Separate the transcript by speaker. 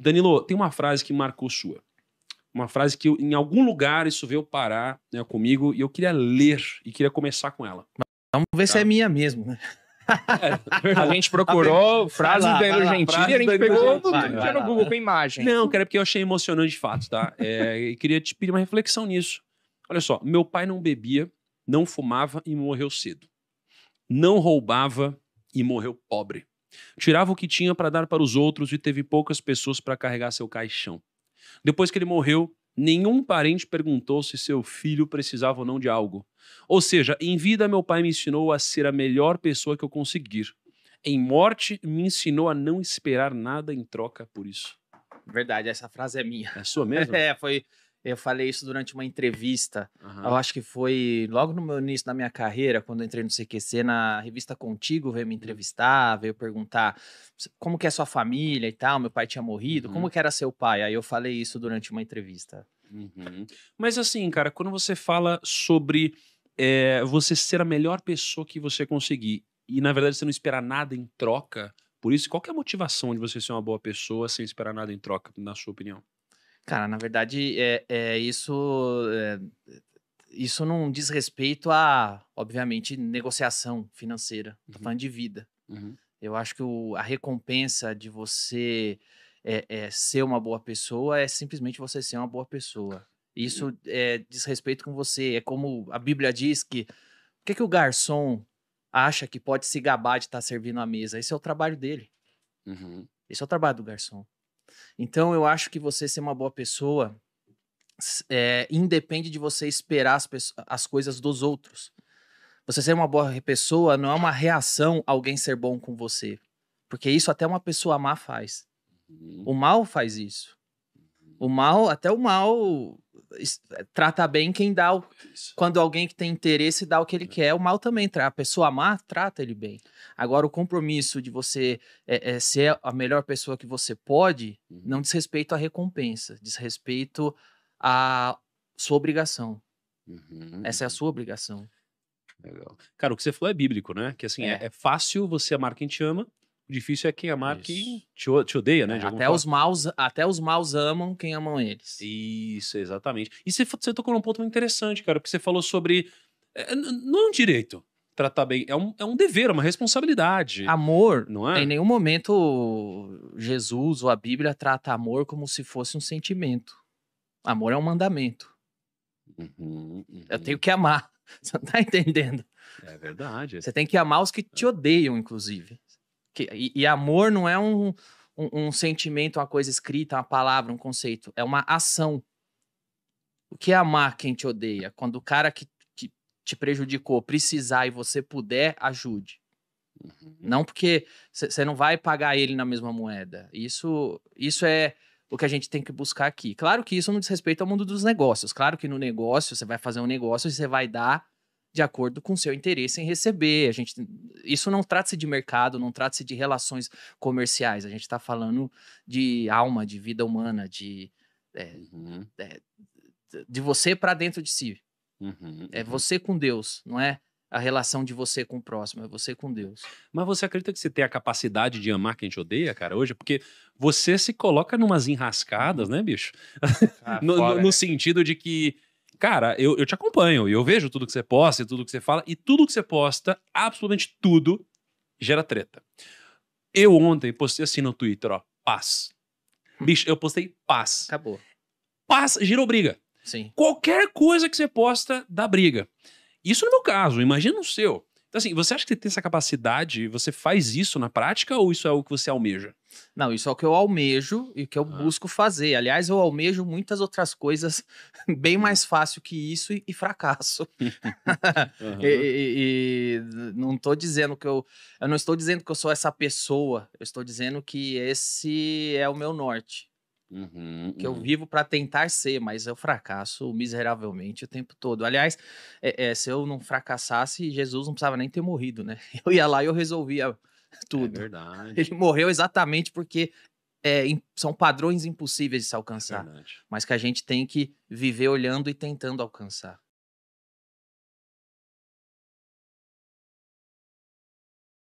Speaker 1: Danilo, tem uma frase que marcou sua. Uma frase que eu, em algum lugar isso veio parar né, comigo e eu queria ler e queria começar com ela.
Speaker 2: Vamos ver
Speaker 1: Tá.
Speaker 2: se é minha mesmo, né?
Speaker 1: É,
Speaker 3: A gente procurou frases do Danilo Gentili
Speaker 1: frase
Speaker 3: e a gente pegou
Speaker 2: Vai, vai
Speaker 3: no. Google com imagem.
Speaker 1: Não, cara, é porque eu achei emocionante de fato, tá? É, e queria te pedir uma reflexão nisso. Olha só, meu pai não bebia, não fumava e morreu cedo. Não roubava e morreu pobre. Tirava o que tinha para dar para os outros e teve poucas pessoas para carregar seu caixão. Depois que ele morreu, nenhum parente perguntou se seu filho precisava ou não de algo. Ou seja, em vida meu pai me ensinou a ser a melhor pessoa que eu conseguir. Em morte, me ensinou a não esperar nada em troca por isso.
Speaker 2: Verdade, essa frase é minha.
Speaker 1: É sua mesmo?
Speaker 2: É, foi. Eu falei isso durante uma entrevista.
Speaker 1: Aham.
Speaker 2: Eu acho que foi logo no meu início da minha carreira, quando eu entrei no CQC, na revista Contigo, veio me entrevistar, veio perguntar como que é sua família e tal. Meu pai tinha morrido,
Speaker 1: Uhum.
Speaker 2: como que era seu pai? Aí eu falei isso durante uma entrevista.
Speaker 1: Uhum. Mas assim, cara, quando você fala sobre é, você ser a melhor pessoa que você conseguir e na verdade você não esperar nada em troca, por isso, qual é a motivação de você ser uma boa pessoa sem esperar nada em troca, na sua opinião?
Speaker 2: Cara, na verdade, é, é isso. é, isso não diz respeito a, obviamente, negociação financeira. Tô
Speaker 1: Uhum.
Speaker 2: falando de vida.
Speaker 1: Uhum.
Speaker 2: Eu acho que o- a recompensa de você é, é, ser uma boa pessoa é simplesmente você ser uma boa pessoa. Isso é, diz respeito com você. É como a Bíblia diz que o que, que o garçom acha que pode se gabar de estar servindo a mesa? Esse é o trabalho dele.
Speaker 1: Uhum.
Speaker 2: Esse é o trabalho do garçom. Então eu acho que você ser uma boa pessoa é, independe de você esperar as, as coisas dos outros. Você ser uma boa pessoa não é uma reação a alguém ser bom com você. Porque isso até uma pessoa má faz.
Speaker 1: Uhum.
Speaker 2: O mal faz isso. O mal, até o mal trata bem quem dá o, quando alguém que tem interesse dá o que ele quer, o mal também trata. A pessoa má trata ele bem. Agora, o compromisso de você é, é, ser a melhor pessoa que você pode
Speaker 1: Uhum.
Speaker 2: não diz respeito à recompensa, diz respeito à sua obrigação.
Speaker 1: Uhum.
Speaker 2: Essa é a sua obrigação.
Speaker 1: Legal. Cara, o que você falou é bíblico, né? Que assim, é,
Speaker 2: É.
Speaker 1: é fácil você amar quem te ama, o difícil é quem amar
Speaker 2: Isso.
Speaker 1: quem te, te odeia, né? alguma
Speaker 2: até,
Speaker 1: forma.
Speaker 2: os maus, até os maus amam quem amam eles.
Speaker 1: Isso, exatamente. E você, você tocou num ponto muito interessante, cara, porque você falou sobre. é, não é um direito tratar bem, é um, é um dever, é uma responsabilidade.
Speaker 2: Amor,
Speaker 1: não é?
Speaker 2: em nenhum momento Jesus ou a Bíblia trata amor como se fosse um sentimento. Amor é um mandamento.
Speaker 1: Uhum, uhum.
Speaker 2: Eu tenho que amar. Você não tá entendendo?
Speaker 1: É verdade.
Speaker 2: Você tem que amar os que te odeiam, inclusive. Que- e, e amor não é um, um, um sentimento, uma coisa escrita, uma palavra, um conceito. É uma ação. O que é amar quem te odeia? Quando o cara que, que te prejudicou precisar e você puder, ajude.
Speaker 1: Uhum.
Speaker 2: Não porque você não vai pagar ele na mesma moeda. Isso, isso é o que a gente tem que buscar aqui. Claro que isso não diz respeito ao mundo dos negócios. Claro que no negócio, você vai fazer um negócio e você vai dar de acordo com o seu interesse em receber. A gente, isso não trata-se de mercado, não trata-se de relações comerciais. A gente está falando de alma, de vida humana, de,
Speaker 1: Uhum,
Speaker 2: de você para dentro de si.
Speaker 1: uhum,
Speaker 2: É
Speaker 1: uhum.
Speaker 2: você com Deus, não é a relação de você com o próximo, é você com Deus.
Speaker 1: Mas você acredita que você tem a capacidade de amar quem te odeia, cara, hoje? Porque você se coloca numas enrascadas, né, bicho? no, no-
Speaker 3: Fora,
Speaker 1: no
Speaker 3: né?
Speaker 1: sentido de que, cara, eu, eu te acompanho e eu vejo tudo que você posta e tudo que você fala, e tudo que você posta, absolutamente tudo, gera treta. Eu ontem postei assim no Twitter, ó, paz. Bicho, eu postei paz.
Speaker 2: Acabou.
Speaker 1: Paz gerou briga.
Speaker 2: Sim.
Speaker 1: Qualquer coisa que você posta dá briga. Isso no meu caso, imagina no seu. Então, assim, você acha que você tem essa capacidade? Você faz isso na prática ou isso é o que você almeja?
Speaker 2: Não, isso é o que eu almejo e o que eu
Speaker 1: Ah.
Speaker 2: busco fazer. Aliás, eu almejo muitas outras coisas bem
Speaker 1: Hum.
Speaker 2: mais fácil que isso e, e fracasso. E, e- e não estou dizendo que eu. Eu não estou dizendo que eu sou essa pessoa. Eu estou dizendo que esse é o meu norte.
Speaker 1: Uhum,
Speaker 2: Que eu
Speaker 1: uhum.
Speaker 2: vivo para tentar ser, mas eu fracasso miseravelmente o tempo todo. Aliás, é- é, se eu não fracassasse, Jesus não precisava nem ter morrido, né? Eu ia lá e eu resolvia
Speaker 1: É
Speaker 2: tudo.
Speaker 1: verdade.
Speaker 2: Ele morreu exatamente porque é, são padrões impossíveis de se alcançar, mas que a gente tem que viver olhando e tentando alcançar.